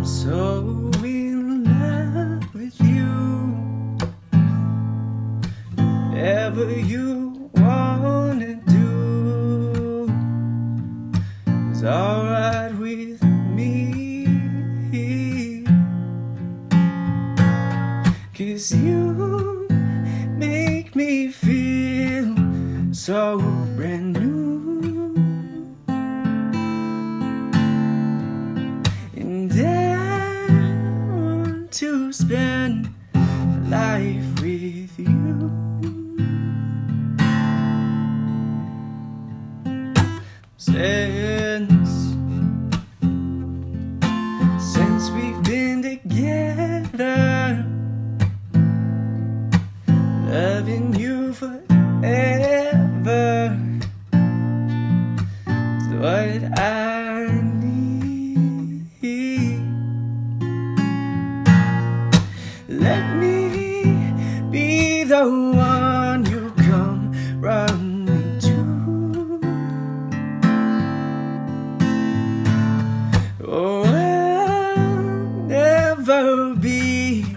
I'm so in love with you. Whatever you wanna do is alright with me. Cause you make me feel so brand new. To spend life with you. Since since we've been together, loving you forever what I Let me be the one you come running to. Oh, I'll never be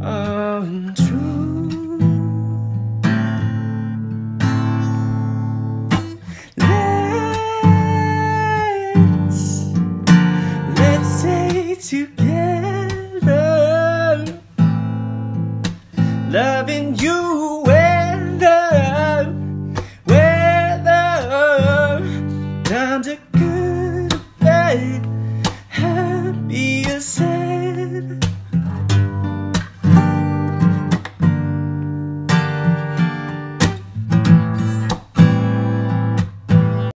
untrue. Let's let's stay together, loving you whether, whether. Times are good, bad, happy or sad.